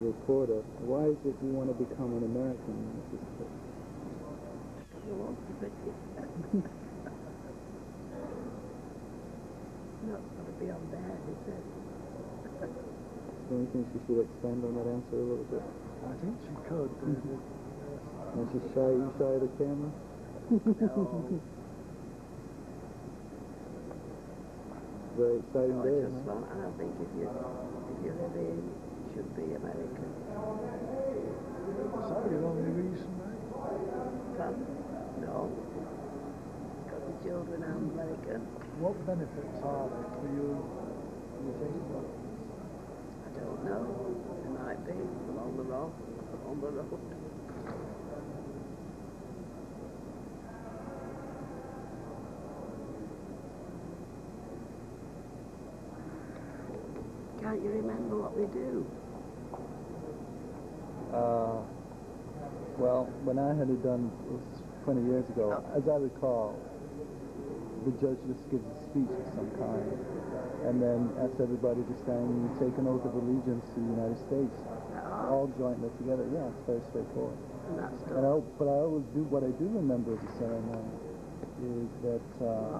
reporter. Why is it you want to become an American, Mrs. Cook? I want to be. Not going to be on bad, is it? Don't you think she should expand on that answer a little bit? I think she could. And she's uh, shy, you shy of the camera? No. Very exciting I day, just huh? want, I think if you, if you live in, should be American. Is that your only reason, mate? No. Because the children are American. What benefits are there for you, you think? I don't know. It might be along the road. On the road. Can't you remember what we do? Well, when I had it done, it was 20 years ago. Oh. As I recall, the judge just gives a speech of some kind, and then asks everybody to stand and take an oath of allegiance to the United States, Oh, all jointly together. Yeah, it's very straightforward. and I, but I always do, what I do remember of the ceremony is that uh,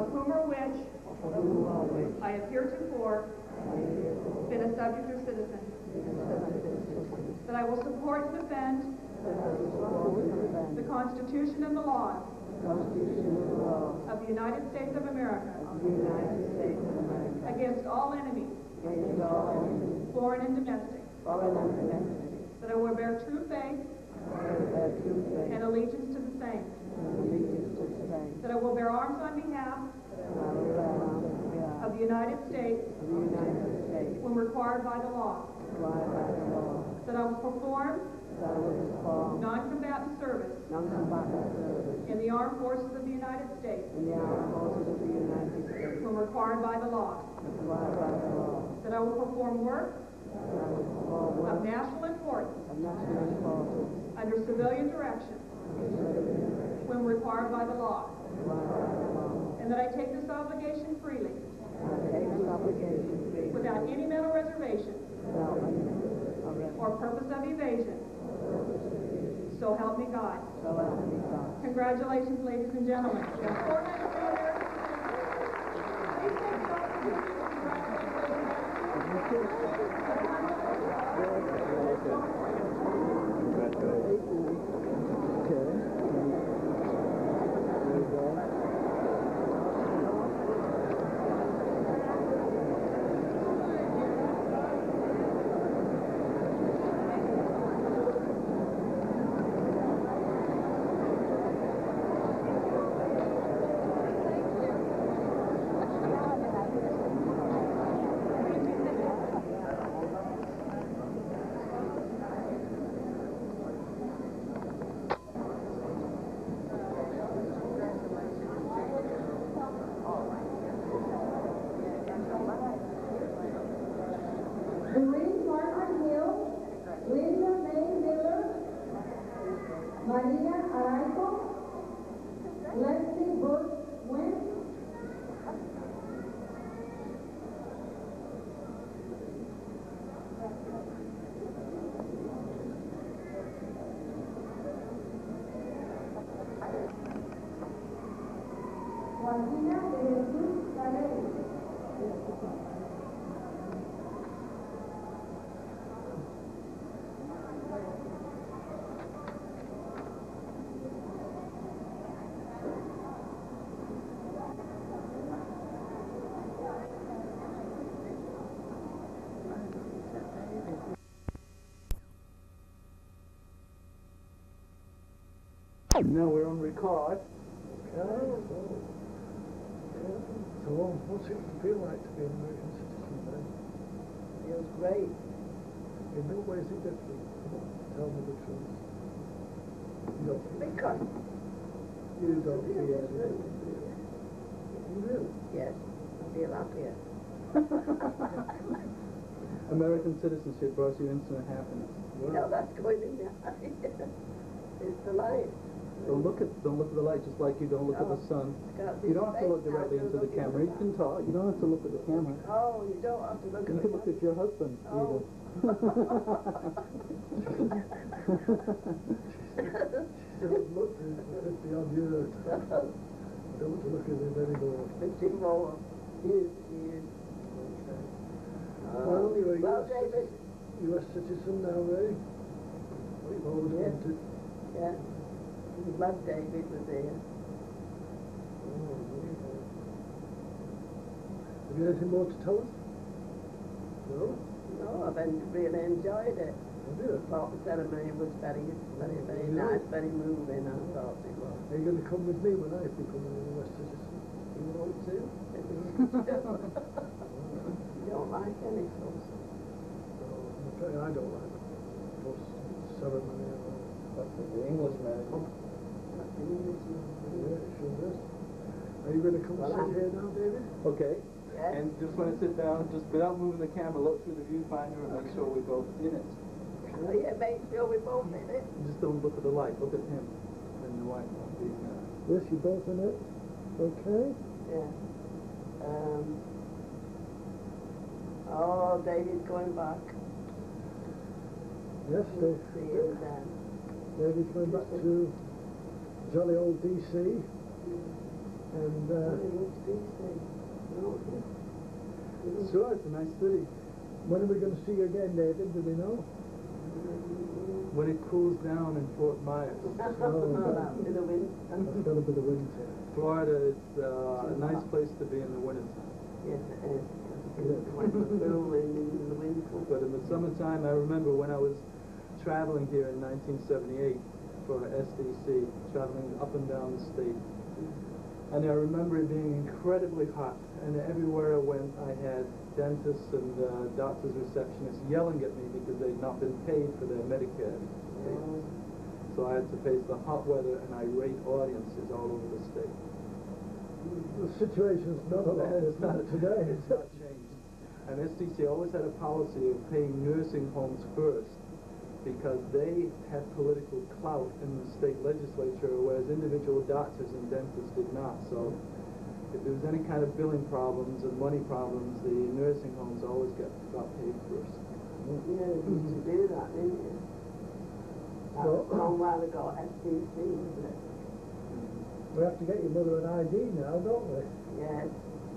of whom or which I have heretofore been a subject or citizen. That I will support and defend the Constitution and the laws of the United States of America against all enemies, foreign and domestic. That I will bear true faith and allegiance to the same. That I will bear arms on behalf of the United States when required by the law. That I will perform non-combatant service in the armed forces of the United States when required by the law. That I will perform work of national importance under civilian direction when required by the law. And that I take this obligation freely without any mental reservation or purpose of evasion. So help me God. Congratulations, ladies and gentlemen. We have Doreen Parker Hill, Linda May Miller, Maria Araico, Leslie Burke Wentz, Guadina de Jesús Valerio. Now we're on record. Okay, so, yeah. So what- what's it feel like to be an American citizen then? Feels great. In no way is it different. Tell me the truth. You don't feel, Because, you don't feel anything. You do? yes, I feel happier. American citizenship brought you instant happiness. You know, that's going in there. It's the light. Don't look at don't look at the light just like you don't look at the sun. You don't have to look directly into the camera. You can talk. You don't have to look at the camera. Oh, you don't have to look You at can look at your husband Oh. She doesn't look at it for fifty odd years. I don't want to look at it anymore. Fifty more years, years. Okay. Oh. Well, you're a Well, US, David, US citizen now, Ray. We've always Yeah. wanted. yeah. I'm glad David was here. Oh, wonderful. Have you anything more to tell us? No? No, I've really enjoyed it. Have you? thought the ceremony was very, very, very Yeah. nice, very moving, I thought it was. Are you going to come with me when I become a US citizen? You want to? you don't like any sauce. No, I'm I don't like post ceremony. and all. That's the English Are you going to come Well, sit I'm- here now, David? Okay. Yes. And just when I sit down, just without moving the camera, look through the viewfinder and make sure we're both in it. Oh, yeah, make sure we're both in it. Just don't look at the light. Look at him and the wife. The, uh, Yes, you both in it? Okay. Yeah. Um. Oh, David's going back. Yes, Dave. See him then. David's going back to jolly old DC. And uh, Hollywood, Sure, it's a nice city. when are we going to see you again, David? Do we know? When it cools down in Fort Myers. That'll be the wind. That's going to be the winter. Florida is uh, a nice place to be in the wintertime. Yes, it is. It's the pool in in the winter. But in the summertime, I remember when I was traveling here in 1978 for SDC, traveling up and down the state. And I remember it being incredibly hot, and everywhere I went, I had dentists and uh, doctors' receptionists yelling at me because they'd not been paid for their Medicare payments. So I had to face the hot weather and irate audiences all over the state. The situation's not a lot It's not today. It's not changed. And SDC always had a policy of paying nursing homes first because they had political clout in the state legislature, whereas individual doctors and dentists did not. So if there was any kind of billing problems and money problems, the nursing homes always got, got paid first. Yeah, you used to do that, didn't you? That was a long while ago, SDC, wasn't it? Mm-hmm. We have to get your mother an ID now, don't we? Yes.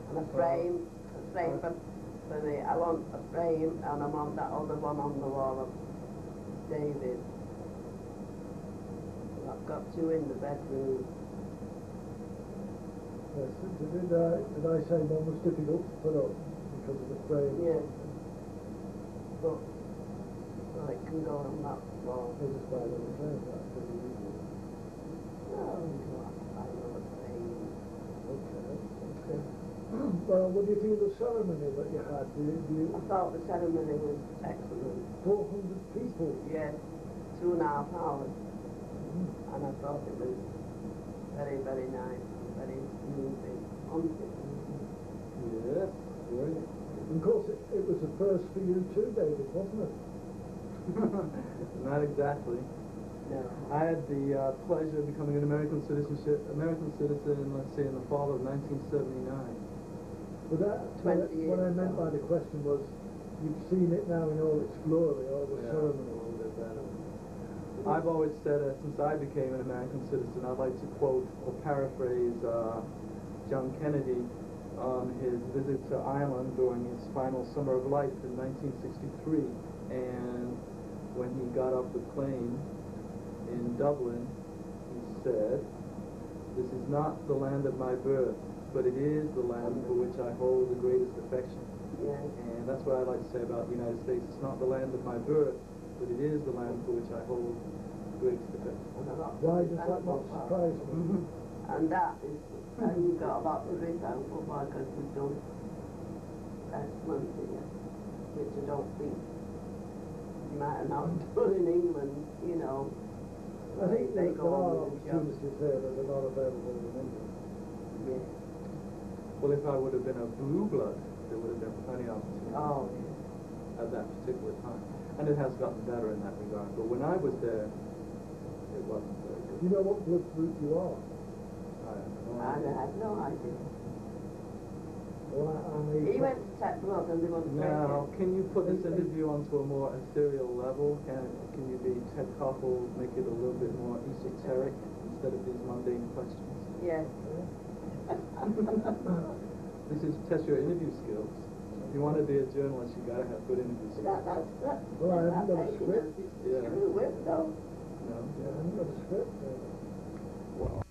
And a frame, a frame for, for the, I want a frame and I want that other one on the wall of David. I've got two in the bedroom. Yes. Did, I, did I say one was difficult to put up because of the frame? Yes. But I can go on that wall. This is by the frame, that's pretty easy. No, you don't have to buy another frame. Okay, okay. Well, what do you think of the ceremony that you had? Do you, do you, I thought the ceremony was excellent. 400 people. Yes, two and a half hours. And I thought it was very, very nice, very moving. Haunting. Yes, very. And of course, it, it was the first for you too, David, wasn't it? Not exactly. No. I had the uh, pleasure of becoming an American citizenship, American citizen, let's say, in the fall of 1979. But that, what, I- 20 what I meant ago. by the question was, you've seen it now in all its glory, all the Yeah. ceremony. I've always said that since I became an American citizen, I'd like to quote or paraphrase uh, John Kennedy on his visit to Ireland during his final summer of life in 1963. And when he got off the plane in Dublin, he said, This is not the land of my birth, but it is the land for which I hold the greatest affection. Yes. And that's what I like to say about the United States. It's not the land of my birth, but it is the land for which I hold the greatest affection. And a lot to Why be does that not for. surprise me? Mm-hmm. And that is, and you've got a lot to be thankful for because we've done excellent here, which I don't think you might have not done in England, you know. I think They that go there on are with the there that are not available in England. Yes. Well, if I would have been a blue blood, there would have been plenty of opportunity Oh, at that particular time. And it has gotten better in that regard. But when I was there, it wasn't very Do good. you know what blood group you are? I have no I idea. no idea. Well, I, I'm a He went to check blood and they wouldn't take Now, can you put this interview onto a more ethereal level? Can, can you be Ted Koppel, make it a little bit more esoteric instead of these mundane questions? Yes this is test your interview skills. If you want to be a journalist, you got to have good interview skills. That, that's, that's, well, I haven't got a script. Yeah. With, though. No? Yeah, I haven't got a script. Wow.